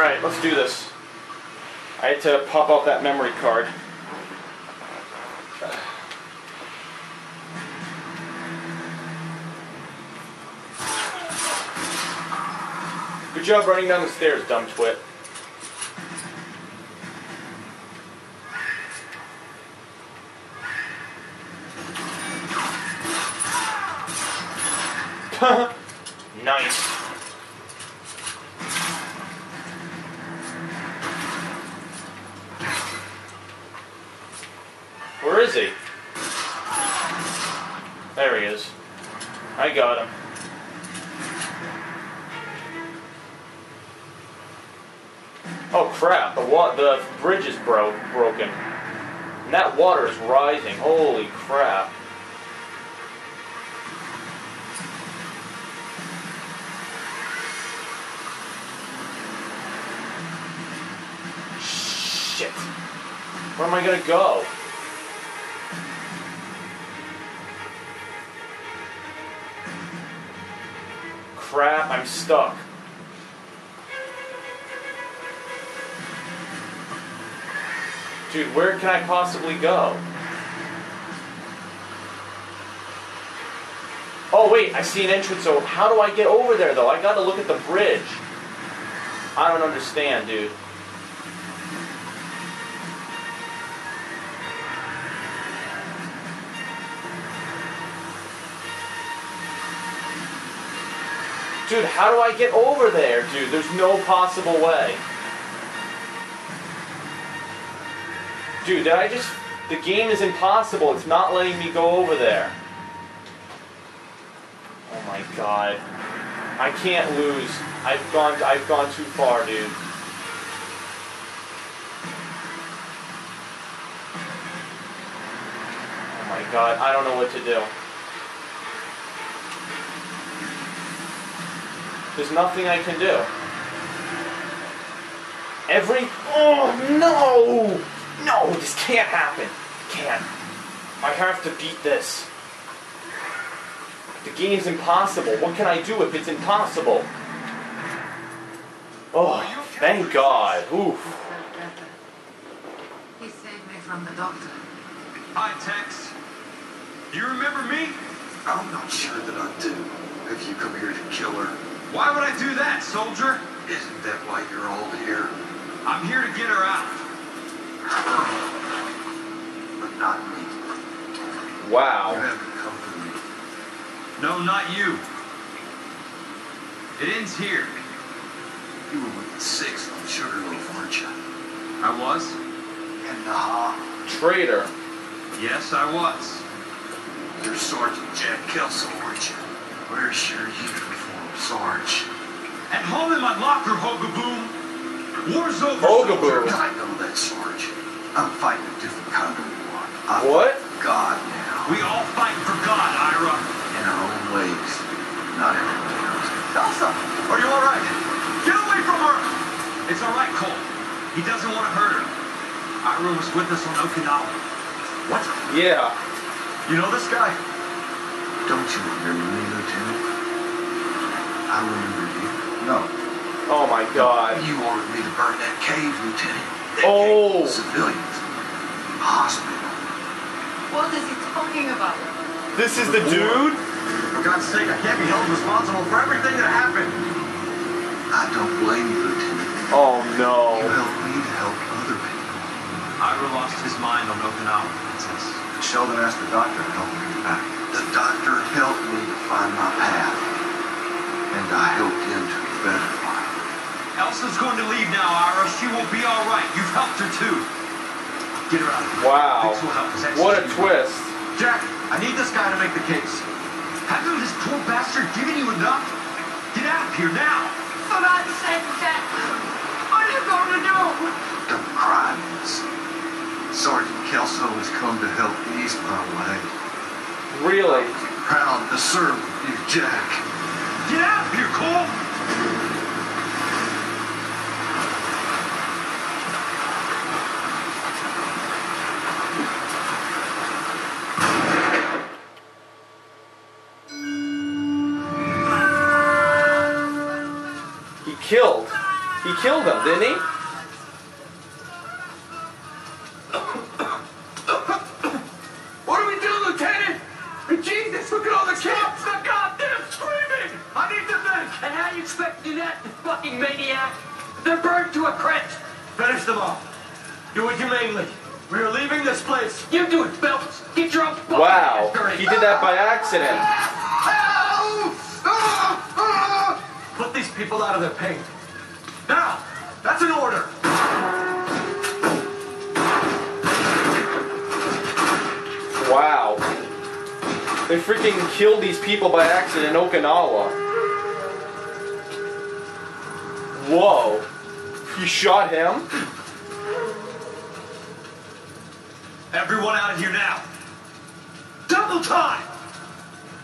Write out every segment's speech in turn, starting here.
Alright, let's do this. I had to pop out that memory card. Good job running down the stairs, dumb twit. nice. Where is he? There he is. I got him. Oh crap, the wa- the bridge is bro- broken. And that water is rising. Holy crap. Shit. Where am I gonna go? Crap, I'm stuck. Dude, where can I possibly go? Oh wait, I see an entrance. So how do I get over there though? I gotta look at the bridge. I don't understand, dude. Dude, how do I get over there, dude? There's no possible way. Dude, did I just... The game is impossible. It's not letting me go over there. Oh my god. I can't lose. I've gone I've gone too far, dude. Oh my god, I don't know what to do. There's nothing I can do. Every Oh no! No, this can't happen. Can't. I have to beat this. The game's impossible. What can I do if it's impossible? Oh, thank God. Oof. He saved me from the doctor. Hi, Tex. You remember me? I'm not sure that I do. Have you come here to kill her? Why would I do that, soldier? Isn't that why you're all here? I'm here to get her out. But not me. Wow. You haven't come for me. No, not you. It ends here. You were with the Sixth on Sugarloaf, weren't you? I was? And Naha, Traitor. Yes, I was. you're Sergeant Jack Kelso, weren't you? Where's your uniform, Sarge? At home in my locker, Hogeboom. War's over. Hogeboom. I know that, Sarge. I'm fighting a different kind of war. I What? God now. We all fight for God, Ira. In our own ways. Not everybody else. Elsa, are you all right? Get away from her! It's all right, Cole. He doesn't want to hurt her. Ira was with us on Okinawa. What? Yeah. You know this guy? Don't you remember me, Lieutenant? I remember you. No. Oh my God. You ordered me to burn that cave, Lieutenant. That Oh. cave, civilians. Hospital. What is he talking about? This is the dude? For God's sake, I can't be held responsible for everything that happened. I don't blame you, Lieutenant. Oh no. You no. helped me to help other people. Ira lost his mind on Okinawa, Princess. Sheldon asked the doctor to help me back. The doctor helped me to find my path. And I helped him to a better life. Elsa's going to leave now, Ira. She will be all right. You've helped her too. Get her out of here. Wow. Will help us What a execute. twist. Jack, I need this guy to make the case. Hasn't this poor bastard given you enough? Get out of here now. For God's sake, Jack! What are you going to do? Don't cry, miss. Sergeant Kelso has come to help ease my way. Really? Proud to serve you, Jack. Get out of here, Cole. He killed. He killed him, didn't he? Fucking maniac? They're burned to a crisp. Finish them off. Do it humanely. We are leaving this place. You do it, Phelps. Get your own fucking Wow, ass he did that by accident. Put these people out of their pain. Now, that's an order. Wow. They freaking killed these people by accident in Okinawa. Whoa. You shot him? Everyone out of here now. Double time.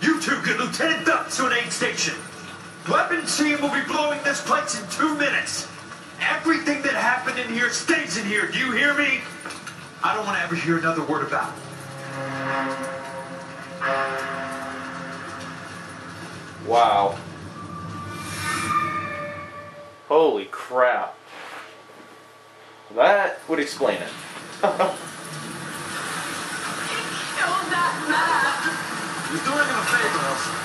You two get Lieutenant Ducks to an aid station. Weapons team will be blowing this place in two minutes. Everything that happened in here stays in here. Do you hear me? I don't want to ever hear another word about it. Wow. Holy crap. That would explain it. Kill that man. You're doing him a favor, Elsa.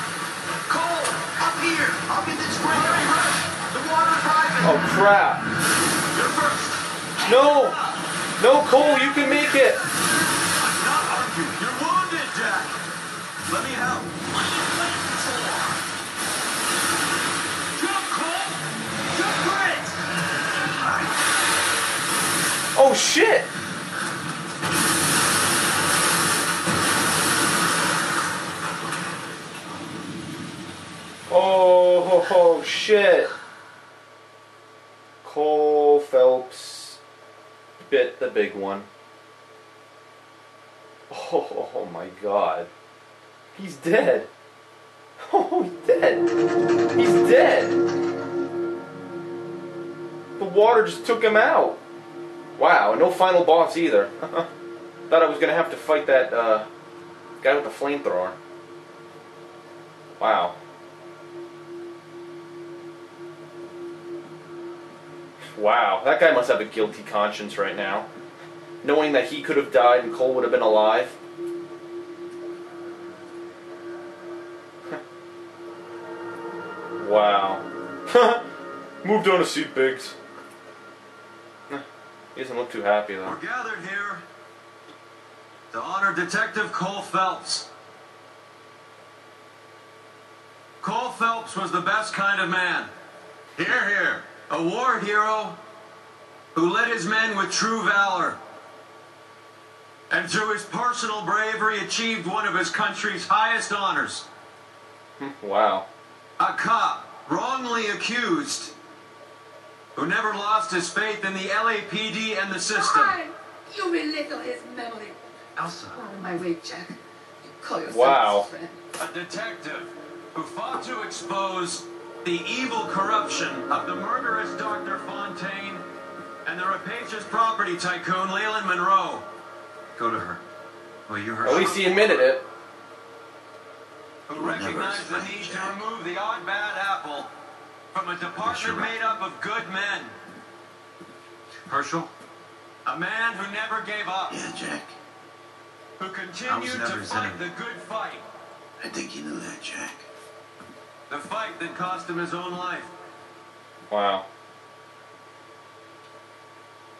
Cole, up here. I'll get this hurt. The water's rising. Oh crap. You're first. No! No, Cole, you can make it! Shit! Oh, oh, shit. Cole Phelps bit the big one. Oh, oh my god. He's dead. Oh, he's dead. He's dead. The water just took him out. Wow, no final boss either. Thought I was gonna have to fight that uh, guy with the flamethrower. Wow. Wow, that guy must have a guilty conscience right now. Knowing that he could have died and Cole would have been alive. wow. Moved on to seat, Biggs. He doesn't look too happy though. We're gathered here to honor Detective Cole Phelps. Cole Phelps was the best kind of man. Here, here. A war hero who led his men with true valor. And through his personal bravery achieved one of his country's highest honors. Wow. A cop wrongly accused who never lost his faith in the LAPD and the system. Fine. You belittle his memory. Elsa. Out of my way, Jack. You call yourself Wow. his friend. A detective who fought to expose the evil corruption of the murderous Dr. Fontaine and the rapacious property tycoon Leland Monroe. Go to her. Will you her? At least he admitted it. who recognized the need to remove the odd bad apple from a department made up of good men. Herschel? A man who never gave up, Yeah, Jack. who continued to fight enemy. the good fight, I think you knew that, Jack. the fight that cost him his own life. Wow.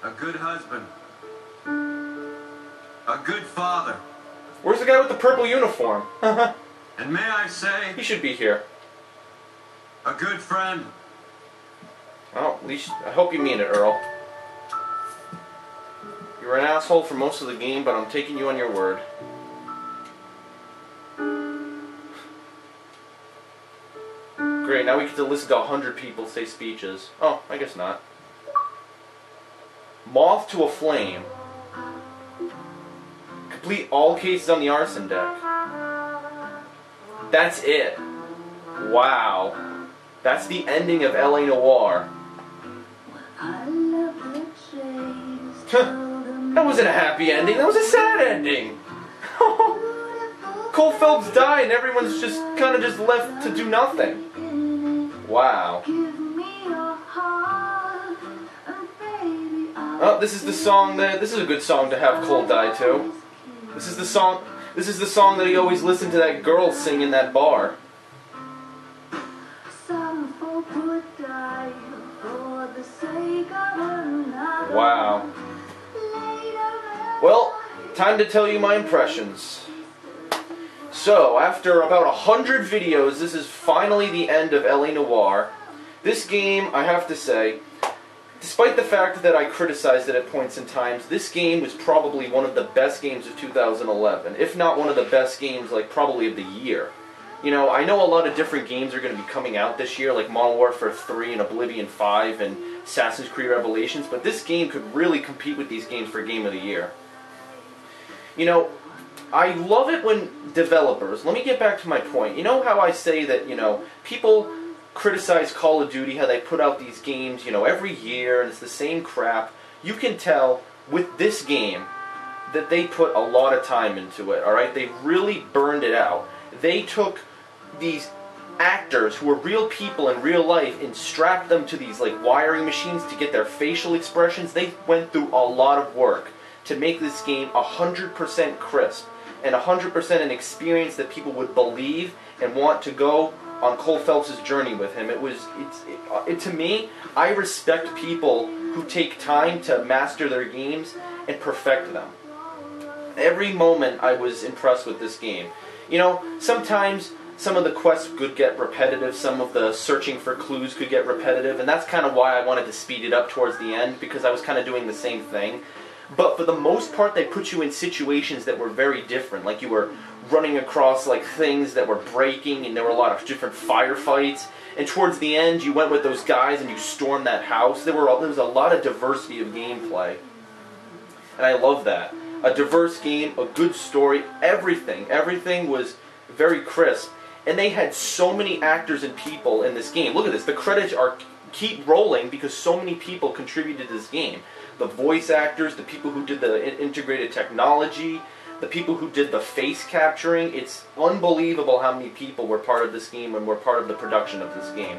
A good husband. A good father. Where's the guy with the purple uniform? And may I say, he should be here. A good friend. Well, at least I hope you mean it, Earle. You were an asshole for most of the game, but I'm taking you on your word. Great, now we get to listen to 100 people say speeches. Oh, I guess not. Moth to a Flame. Complete all cases on the arson deck. That's it. Wow. That's the ending of LA Noire. that wasn't a happy ending, that was a sad ending. Cole Phelps died and everyone's just kind of just left to do nothing. Wow. Oh, this is the song that this is a good song to have Cole die to. This is the song. This is the song that he always listened to that girl sing in that bar. Time to tell you my impressions. So, after about a hundred videos, this is finally the end of LA Noire. This game, I have to say, despite the fact that I criticized it at points in times, this game was probably one of the best games of 2011, if not one of the best games, like probably of the year. You know, I know a lot of different games are going to be coming out this year, like Modern Warfare 3 and Oblivion 5 and Assassin's Creed Revelations, but this game could really compete with these games for Game of the Year. You know, I love it when developers, let me get back to my point. You know how I say that, you know, people criticize Call of Duty, how they put out these games, you know, every year and it's the same crap. You can tell with this game that they put a lot of time into it, alright? They really burned it out. They took these actors who were real people in real life and strapped them to these like wiring machines to get their facial expressions. They went through a lot of work to make this game 100% crisp and 100% an experience that people would believe and want to go on Cole Phelps' journey with him. It was, it's, it, it, to me, I respect people who take time to master their games and perfect them. Every moment I was impressed with this game. You know, sometimes some of the quests could get repetitive, some of the searching for clues could get repetitive, and that's kind of why I wanted to speed it up towards the end because I was kind of doing the same thing. But for the most part, they put you in situations that were very different. Like you were running across like things that were breaking, and there were a lot of different firefights. And towards the end, you went with those guys and you stormed that house. There were there was a lot of diversity of gameplay, and I love that. A diverse game, a good story, everything, everything was very crisp. And they had so many actors and people in this game. Look at this. The credits are keep rolling because so many people contributed to this game the voice actors, the people who did the integrated technology, the people who did the face capturing. It's unbelievable how many people were part of this game and were part of the production of this game.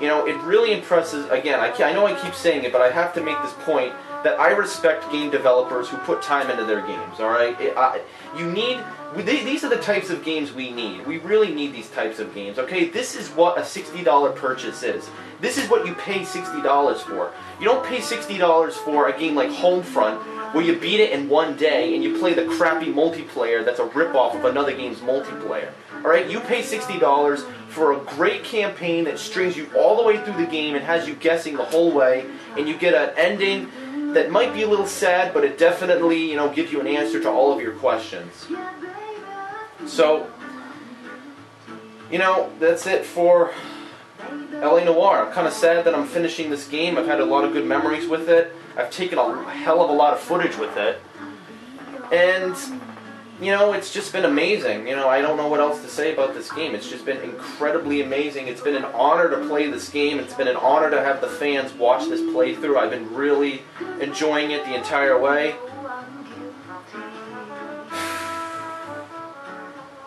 You know, it really impresses, again, I, I know I keep saying it, but I have to make this point that I respect game developers who put time into their games, alright? You need, these are the types of games we need. We really need these types of games, okay? This is what a $60 purchase is. This is what you pay $60 for. You don't pay $60 for a game like Homefront, where you beat it in one day and you play the crappy multiplayer that's a ripoff of another game's multiplayer. Alright, you pay $60 for a great campaign that strings you all the way through the game and has you guessing the whole way, and you get an ending that might be a little sad, but it definitely, you know, gives you an answer to all of your questions. So, you know, that's it for LA Noire. I'm kind of sad that I'm finishing this game. I've had a lot of good memories with it. I've taken a hell of a lot of footage with it. And, you know, it's just been amazing. You know, I don't know what else to say about this game. It's just been incredibly amazing. It's been an honor to play this game. It's been an honor to have the fans watch this playthrough. I've been really enjoying it the entire way.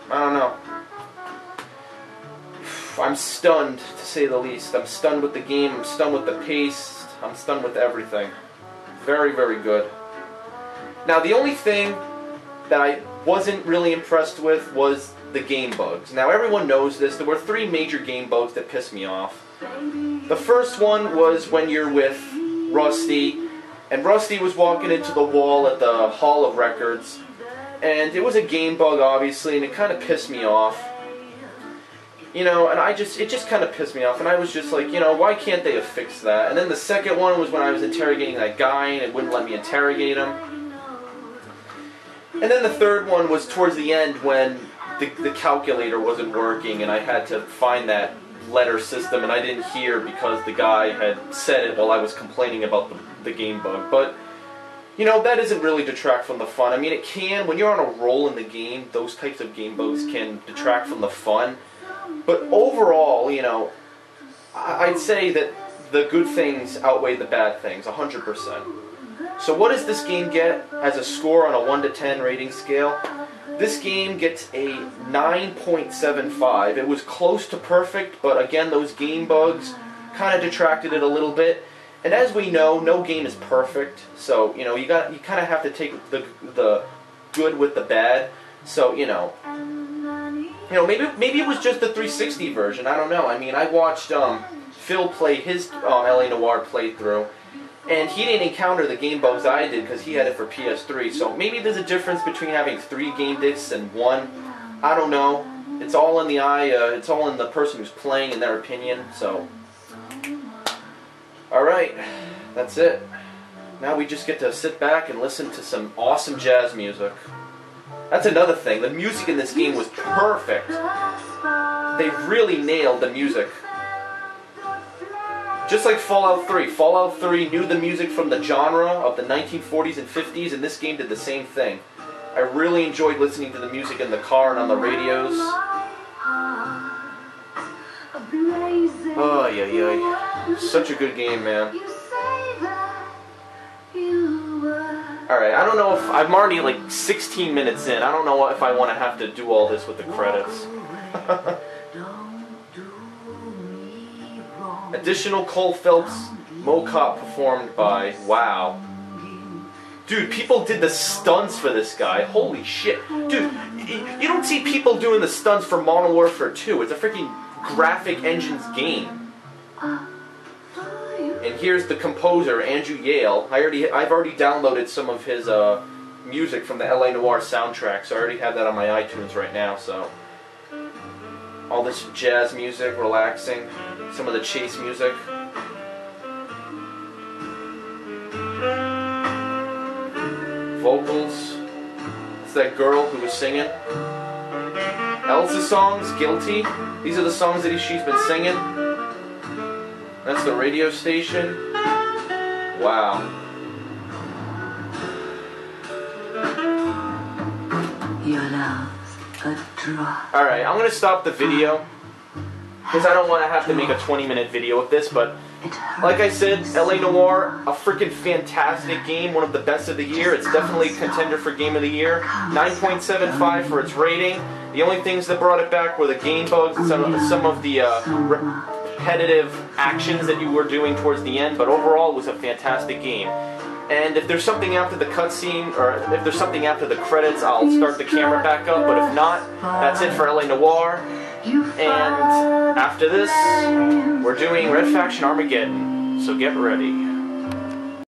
I don't know. I'm stunned, to say the least. I'm stunned with the game. I'm stunned with the pace. I'm stunned with everything. Very, very good. Now, the only thing that I wasn't really impressed with was the game bugs. Now, everyone knows this. There were three major game bugs that pissed me off. The first one was when you're with Rusty, and Rusty was walking into the wall at the Hall of Records, and it was a game bug, obviously, and it kind of pissed me off. You know, and I just, it just kind of pissed me off, and I was just like, you know, why can't they have fixed that? And then the second one was when I was interrogating that guy, and it wouldn't let me interrogate him. And then the third one was towards the end when the, the calculator wasn't working, and I had to find that letter system, and I didn't hear because the guy had said it while I was complaining about the, the game bug. But, you know, that doesn't really detract from the fun. I mean, it can, when you're on a roll in the game, those types of game bugs can detract from the fun. But overall, you know, I'd say that the good things outweigh the bad things, 100%. So what does this game get as a score on a 1 to 10 rating scale? This game gets a 9.75. It was close to perfect, but again, those game bugs kind of detracted it a little bit. And as we know, no game is perfect. So you know you got you kind of have to take the the good with the bad. So you know you know maybe maybe it was just the 360 version. I don't know. I mean I watched um, Phil play his um, LA Noire playthrough. And he didn't encounter the game bugs I did because he had it for PS3. So maybe there's a difference between having three game discs and one. I don't know. It's all in the eye. Uh, it's all in the person who's playing and their opinion. So, all right, that's it. Now we just get to sit back and listen to some awesome jazz music. That's another thing. The music in this game was perfect. They really nailed the music. Just like Fallout 3. Fallout 3 knew the music from the genre of the 1940s and 50s, and this game did the same thing. I really enjoyed listening to the music in the car and on the radios. Oh, yeah, yeah. Such a good game, man. Alright, I don't know if I'm already like 16 minutes in. I don't know if I want to have to do all this with the credits. Additional Cole Phelps mocap performed by Wow. Dude, people did the stunts for this guy. Holy shit. Dude, you don't see people doing the stunts for Modern Warfare 2. It's a freaking graphic engines game. And here's the composer, Andrew Hale. I already I've already downloaded some of his uh, music from the LA Noire soundtrack, so I already have that on my iTunes right now, so all this jazz music, relaxing, some of the chase music. Vocals. It's that girl who was singing. Elsa's songs, Guilty. These are the songs that he, she's been singing. That's the radio station. Wow. Alright, I'm gonna stop the video. Because I don't want to have to make a 20 minute video of this, but like I said, LA Noire, a freaking fantastic game, one of the best of the year. It's definitely a contender for Game of the Year. 9.75 for its rating. The only things that brought it back were the game bugs and some, some of the uh, repetitive actions that you were doing towards the end, but overall it was a fantastic game. And if there's something after the cutscene, or if there's something after the credits, I'll start the camera back up, but if not, that's it for LA Noire. And after this, we're doing Red Faction Armageddon, so get ready.